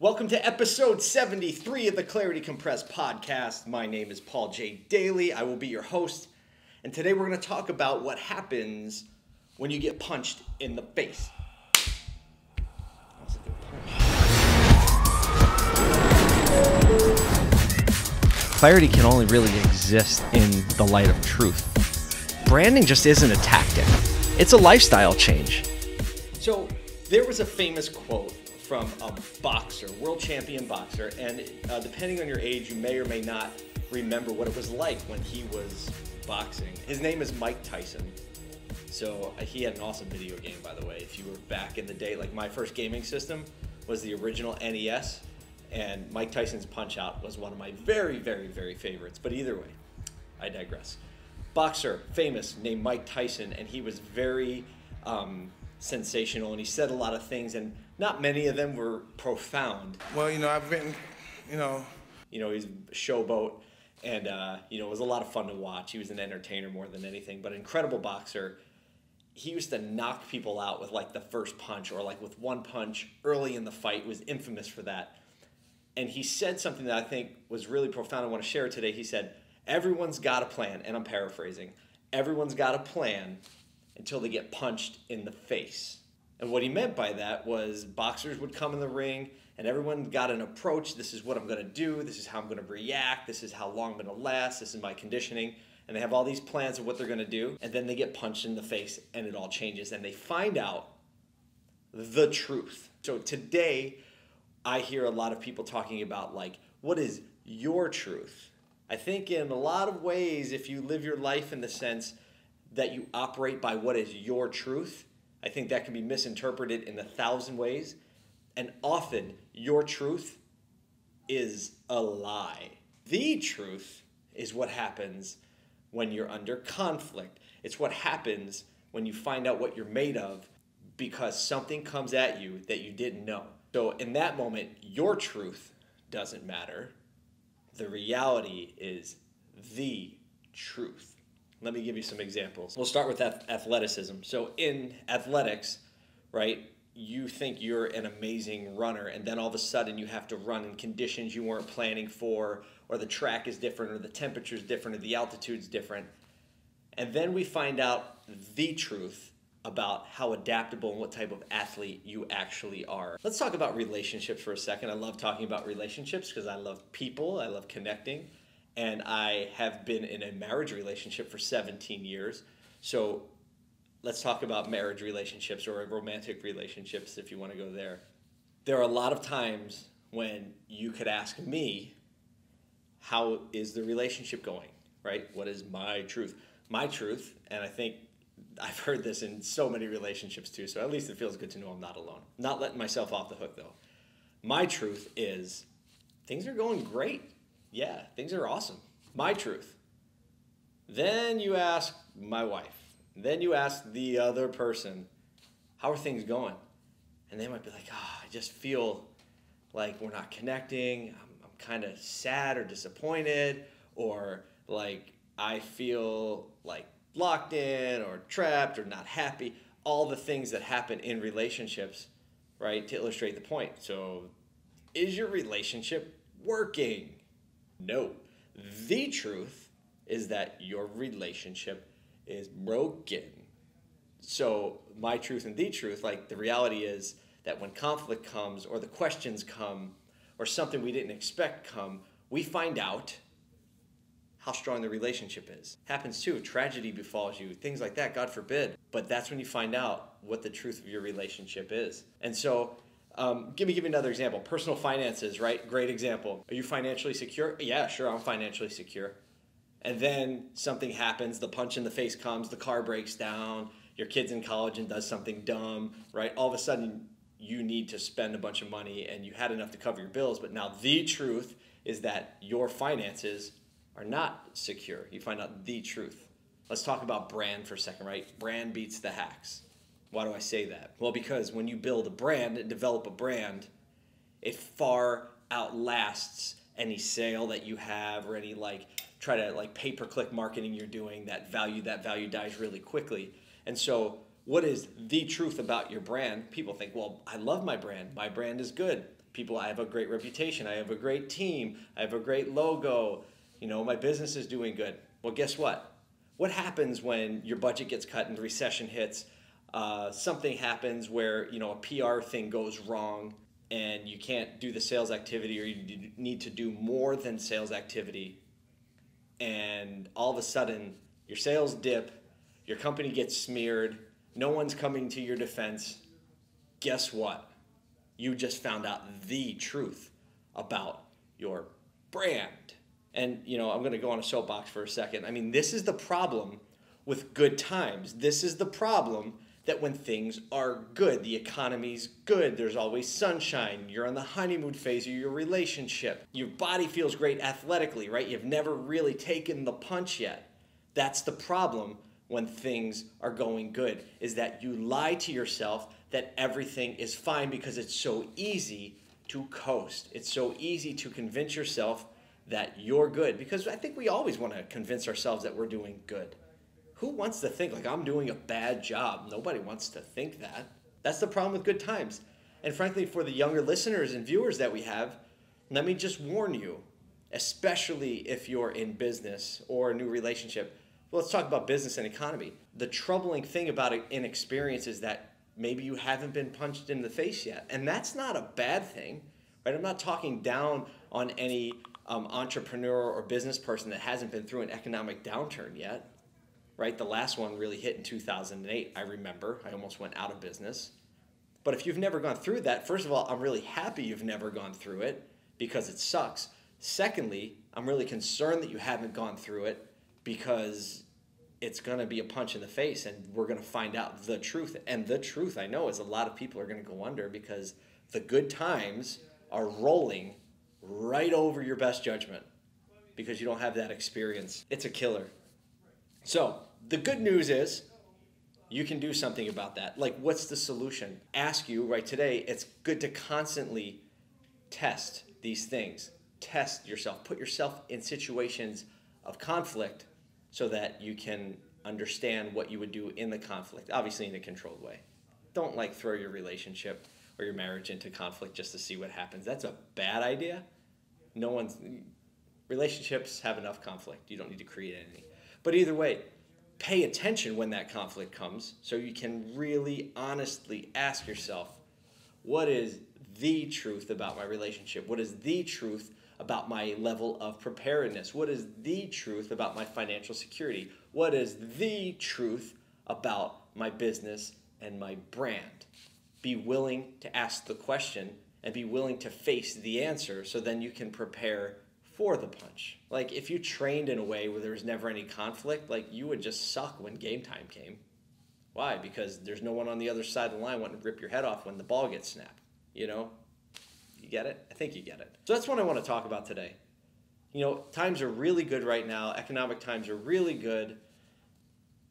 Welcome to episode 73 of the Clarity Compressed podcast. My name is Paul J. Daly. I will be your host. And today we're going to talk about what happens when you get punched in the face. That was a good punch. Clarity can only really exist in the light of truth. Branding just isn't a tactic, it's a lifestyle change. So, there was a famous quote from a boxer, world champion boxer, and uh, depending on your age, you may or may not remember what it was like when he was boxing. His name is Mike Tyson. So uh, he had an awesome video game, by the way. If you were back in the day, like my first gaming system was the original NES, and Mike Tyson's Punch Out was one of my very, very, very favorites. But either way, I digress. Boxer, famous, named Mike Tyson, and he was very um, sensational, and he said a lot of things, and not many of them were profound. Well, you know, I've been, you know, You know, he's a showboat, and uh, you know, it was a lot of fun to watch. He was an entertainer more than anything, but incredible boxer. He used to knock people out with like the first punch, or like with one punch early in the fight. Was infamous for that. And he said something that I think was really profound. I want to share it today. He said, "Everyone's got a plan," and I'm paraphrasing. Everyone's got a plan until they get punched in the face. And what he meant by that was boxers would come in the ring and everyone got an approach. This is what I'm going to do. This is how I'm going to react. This is how long I'm going to last. This is my conditioning. And they have all these plans of what they're going to do. And then they get punched in the face and it all changes. And they find out the truth. So today, I hear a lot of people talking about, like, what is your truth? I think in a lot of ways, if you live your life in the sense that you operate by what is your truth, I think that can be misinterpreted in a thousand ways. And often, your truth is a lie. The truth is what happens when you're under conflict. It's what happens when you find out what you're made of because something comes at you that you didn't know. So, in that moment, your truth doesn't matter. The reality is the truth. Let me give you some examples. We'll start with athleticism. So, in athletics, right, you think you're an amazing runner, and then all of a sudden you have to run in conditions you weren't planning for, or the track is different, or the temperature is different, or the altitude's different. And then we find out the truth about how adaptable and what type of athlete you actually are. Let's talk about relationships for a second. I love talking about relationships because I love people, I love connecting and I have been in a marriage relationship for 17 years. So let's talk about marriage relationships or romantic relationships if you want to go there. There are a lot of times when you could ask me, How is the relationship going? Right? What is my truth? My truth, and I think I've heard this in so many relationships too, so at least it feels good to know I'm not alone. Not letting myself off the hook though. My truth is things are going great yeah, things are awesome. My truth. Then you ask my wife. Then you ask the other person, how are things going? And they might be like, oh, I just feel like we're not connecting. I'm, I'm kind of sad or disappointed, or like I feel like locked in or trapped or not happy. All the things that happen in relationships, right, to illustrate the point. So, is your relationship working? No. The truth is that your relationship is broken. So, my truth and the truth, like the reality is that when conflict comes or the questions come or something we didn't expect come, we find out how strong the relationship is. Happens too, tragedy befalls you, things like that, God forbid. But that's when you find out what the truth of your relationship is. And so um, give me give me another example. Personal finances, right? Great example. Are you financially secure? Yeah, sure, I'm financially secure. And then something happens, the punch in the face comes, the car breaks down, your kid's in college and does something dumb, right? All of a sudden, you need to spend a bunch of money and you had enough to cover your bills, but now the truth is that your finances are not secure. You find out the truth. Let's talk about brand for a second, right? Brand beats the hacks. Why do I say that? Well, because when you build a brand and develop a brand, it far outlasts any sale that you have or any like try to like pay per click marketing you're doing that value that value dies really quickly. And so what is the truth about your brand? People think, "Well, I love my brand. My brand is good." People, I have a great reputation. I have a great team. I have a great logo. You know, my business is doing good. Well, guess what? What happens when your budget gets cut and the recession hits? Uh, something happens where you know a PR thing goes wrong and you can't do the sales activity or you need to do more than sales activity. And all of a sudden your sales dip your company gets smeared no one's coming to your defense. Guess what? You just found out the truth about your brand. And you know i'm going to go on a soapbox for a second. I mean this is the problem with good times. This is the problem that when things are good, the economy's good, there's always sunshine, you're on the honeymoon phase of your relationship, your body feels great athletically, right? You've never really taken the punch yet. That's the problem when things are going good, is that you lie to yourself that everything is fine because it's so easy to coast. It's so easy to convince yourself that you're good because I think we always want to convince ourselves that we're doing good who wants to think like I'm doing a bad job? Nobody wants to think that. That's the problem with good times. And frankly, for the younger listeners and viewers that we have, let me just warn you, especially if you're in business or a new relationship. Well, let's talk about business and economy. The troubling thing about an inexperience is that maybe you haven't been punched in the face yet. And that's not a bad thing, right? I'm not talking down on any um, entrepreneur or business person that hasn't been through an economic downturn yet right? The last one really hit in 2008. I remember. I almost went out of business. But if you've never gone through that, first of all, I'm really happy you've never gone through it because it sucks. Secondly, I'm really concerned that you haven't gone through it because it's going to be a punch in the face and we're going to find out the truth. And the truth, I know, is a lot of people are going to go under because the good times are rolling right over your best judgment because you don't have that experience. It's a killer. So, the good news is you can do something about that. Like, what's the solution? Ask you right today, it's good to constantly test these things. Test yourself. Put yourself in situations of conflict so that you can understand what you would do in the conflict, obviously in a controlled way. Don't like throw your relationship or your marriage into conflict just to see what happens. That's a bad idea. No one's relationships have enough conflict. You don't need to create any. But either way, pay attention when that conflict comes so you can really honestly ask yourself what is the truth about my relationship? What is the truth about my level of preparedness? What is the truth about my financial security? What is the truth about my business and my brand? Be willing to ask the question and be willing to face the answer so then you can prepare for the punch. Like if you trained in a way where there was never any conflict, like you would just suck when game time came. Why? Because there's no one on the other side of the line wanting to rip your head off when the ball gets snapped. You know? You get it? I think you get it. So that's what I want to talk about today. You know, times are really good right now. Economic times are really good.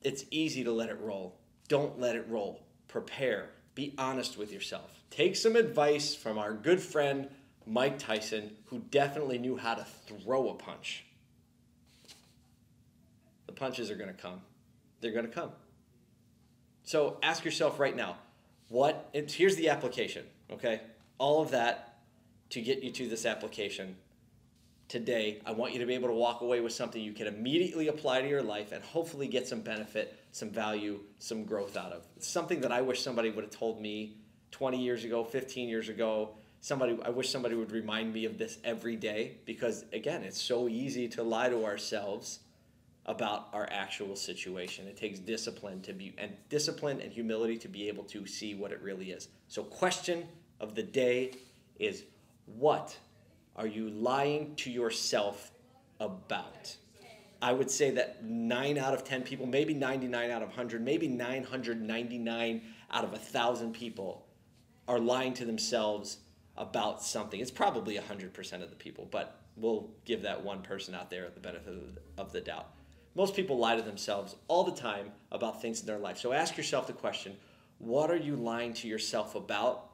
It's easy to let it roll. Don't let it roll. Prepare. Be honest with yourself. Take some advice from our good friend Mike Tyson, who definitely knew how to throw a punch. The punches are going to come. They're going to come. So ask yourself right now, what, here's the application, okay? All of that to get you to this application today. I want you to be able to walk away with something you can immediately apply to your life and hopefully get some benefit, some value, some growth out of. It's something that I wish somebody would have told me 20 years ago, 15 years ago, somebody i wish somebody would remind me of this every day because again it's so easy to lie to ourselves about our actual situation. It takes discipline to be and discipline and humility to be able to see what it really is. So question of the day is what are you lying to yourself about? I would say that 9 out of 10 people maybe 99 out of 100 maybe 999 out of 1000 people are lying to themselves about something. It's probably 100% of the people, but we'll give that one person out there the benefit of the doubt. Most people lie to themselves all the time about things in their life. So ask yourself the question what are you lying to yourself about?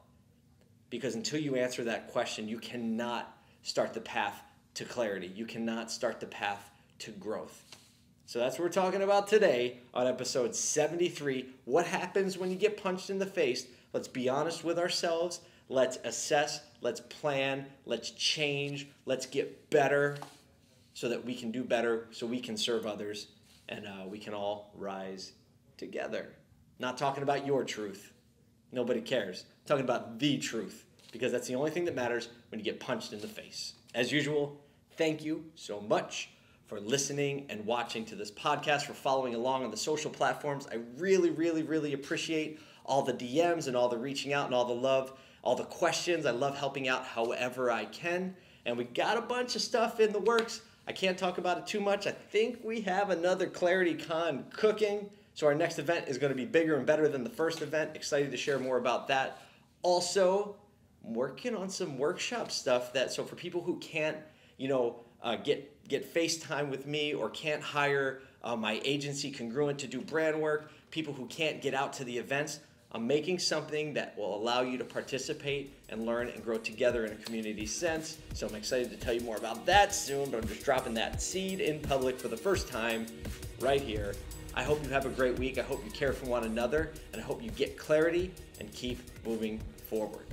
Because until you answer that question, you cannot start the path to clarity. You cannot start the path to growth. So that's what we're talking about today on episode 73. What happens when you get punched in the face? Let's be honest with ourselves Let's assess, let's plan, let's change, let's get better so that we can do better, so we can serve others, and uh, we can all rise together. Not talking about your truth. Nobody cares. I'm talking about the truth because that's the only thing that matters when you get punched in the face. As usual, thank you so much for listening and watching to this podcast, for following along on the social platforms. I really, really, really appreciate all the DMs and all the reaching out and all the love, all the questions. I love helping out however I can. And we got a bunch of stuff in the works. I can't talk about it too much. I think we have another Clarity Con cooking. So our next event is going to be bigger and better than the first event. Excited to share more about that. Also, I'm working on some workshop stuff that so for people who can't, you know, uh, get get FaceTime with me or can't hire uh, my agency congruent to do brand work, people who can't get out to the events, I'm making something that will allow you to participate and learn and grow together in a community sense. So I'm excited to tell you more about that soon, but I'm just dropping that seed in public for the first time right here. I hope you have a great week. I hope you care for one another, and I hope you get clarity and keep moving forward.